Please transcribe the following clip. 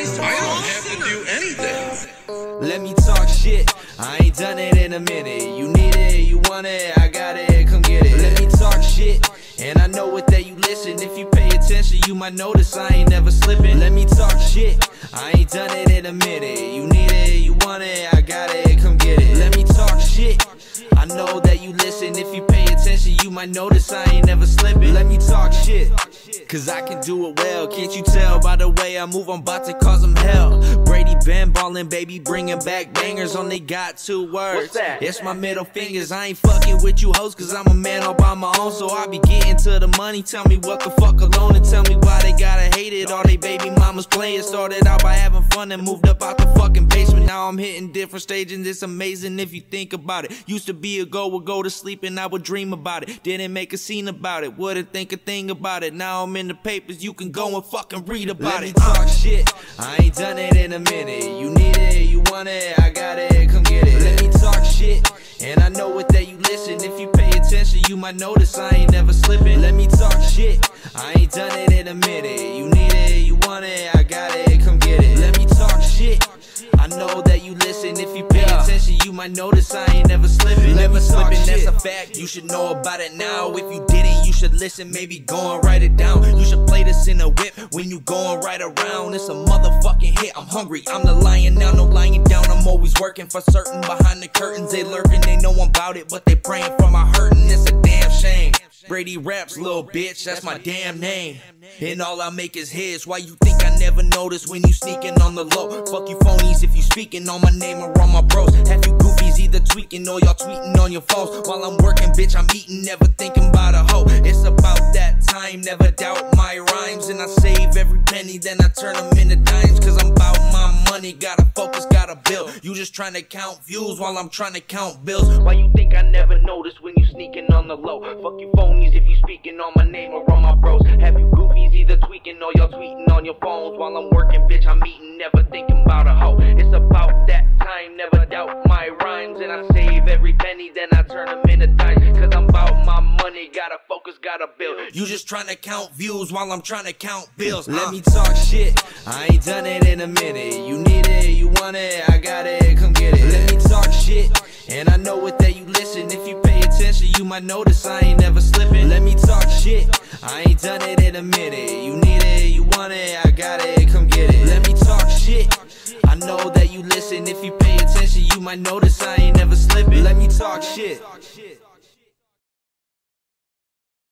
Christ, I don't have to do anything. Let me talk shit. I ain't done it in a minute. You need it, you want it, I got it, come get it. Let me talk shit. And I know it that you listen. If you pay attention, you might notice I ain't never slipping. Let me talk shit. I ain't done it in a minute. You need it, you want it, I got it, come get it. Let me talk shit. I know that you listen. If you pay attention, you might notice I ain't never slipping. Let me talk shit. Cause I can do it well. Can't you tell by the way I move? I'm about to cause them hell. Brady been ballin', baby, bringing back bangers Only got two words. It's my middle fingers. I ain't fucking with you hoes, cause I'm a man all by my own. So I be getting to the money. Tell me what the fuck alone and tell me why they gotta hate it. All they baby mamas playing. Started out by having fun and moved up out the fucking basement. Now I'm hitting different stages. It's amazing if you think about it. Used to be a go, would go to sleep and I would dream about it. Didn't make a scene about it. Wouldn't think a thing about it. Now I'm in the papers. You can go and fucking read about Let it. me talk uh, shit. I ain't done it in a minute. You need it, you want it, I got it, come get it. Let me talk shit. And I know it that you listen. If you pay attention, you might notice I ain't never slipping. Let me talk shit. I ain't done it in a minute. You need it, want it, I got it, come get it. Let me talk shit. I know that you listen. If you pay attention, you might notice I ain't never slipping. Never slipping, that's a fact. You should know about it now. If you didn't, you should listen. Maybe go and write it down. You should play this in a whip when you going right around. It's a motherfucking hit. I'm hungry. I'm the lion now. No lying down. I'm always working for certain. Behind the curtains, they lurking. They know I'm about it, but they praying for my hurting. It's a damn. Brady raps, little bitch, that's my damn name. And all I make is hits. Why you think I never notice when you sneaking on the low? Fuck you phonies if you speaking on my name or on my bros. Have you goofies either tweaking or y'all tweeting on your phones? While I'm working, bitch, I'm eating, never thinking about a hoe. It's about that time, never doubt my rhymes. And I save every penny, then I turn them into dimes. Cause I'm about my money, gotta focus, gotta build. You just trying to count views while I'm trying to count bills. Why you think I never notice when you sneaking on the low? Fuck you phonies if you speaking on my name or on my bros. Have you goofies either tweaking or y'all tweeting on your phones while I'm working, bitch? I'm eating, never thinking about a hoe. Gotta build. You just trying to count views while I'm trying to count uh. bills. Let me talk shit. I ain't done it in a minute. You need it, you want it, I got it, come get it. Let me talk shit. And I know it that you listen. If you pay attention, you might notice I ain't never slipping. Let me talk shit. I ain't done it in a minute. You need it, you want it, I got it, come get it. Let me talk shit. I know that you listen. If you pay attention, you might notice I ain't never slipping. Let me talk shit.